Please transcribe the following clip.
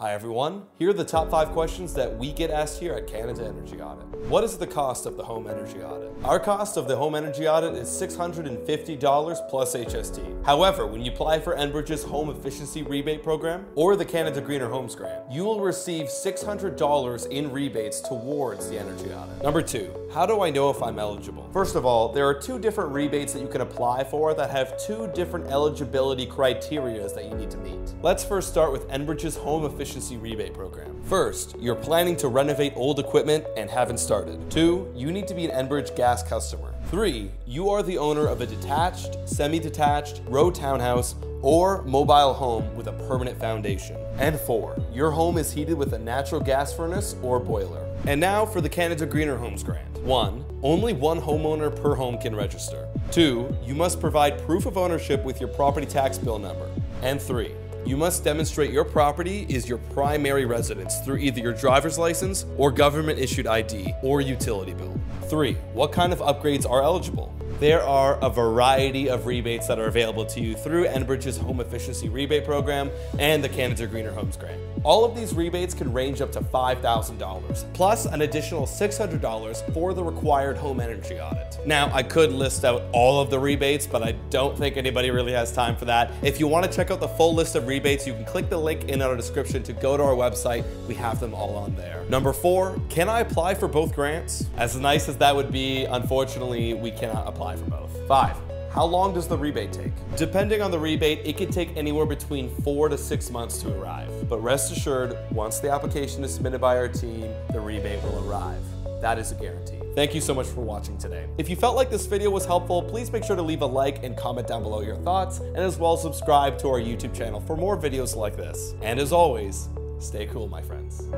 Hi everyone, here are the top 5 questions that we get asked here at Canada Energy Audit. What is the cost of the home energy audit? Our cost of the home energy audit is $650 plus HST. However, when you apply for Enbridge's Home Efficiency Rebate Program or the Canada Greener Homes Grant, you will receive $600 in rebates towards the energy audit. Number 2, how do I know if I'm eligible? First of all, there are two different rebates that you can apply for that have two different eligibility criteria that you need to meet. Let's first start with Enbridge's Home Efficiency rebate program. First, you're planning to renovate old equipment and haven't started. Two, you need to be an Enbridge gas customer. Three, you are the owner of a detached, semi-detached, row townhouse, or mobile home with a permanent foundation. And four, your home is heated with a natural gas furnace or boiler. And now for the Canada Greener Homes Grant. One, only one homeowner per home can register. Two, you must provide proof of ownership with your property tax bill number. And three, you must demonstrate your property is your primary residence through either your driver's license or government issued ID or utility bill. Three, what kind of upgrades are eligible? There are a variety of rebates that are available to you through Enbridge's Home Efficiency Rebate Program and the Canada Greener Homes Grant. All of these rebates can range up to $5,000, plus an additional $600 for the required home energy audit. Now, I could list out all of the rebates, but I don't think anybody really has time for that. If you want to check out the full list of rebates, you can click the link in our description to go to our website. We have them all on there. Number four, can I apply for both grants? As nice as that would be, unfortunately, we cannot apply apply for both. Five, how long does the rebate take? Depending on the rebate, it could take anywhere between four to six months to arrive. But rest assured, once the application is submitted by our team, the rebate will arrive. That is a guarantee. Thank you so much for watching today. If you felt like this video was helpful, please make sure to leave a like and comment down below your thoughts, and as well subscribe to our YouTube channel for more videos like this. And as always, stay cool, my friends.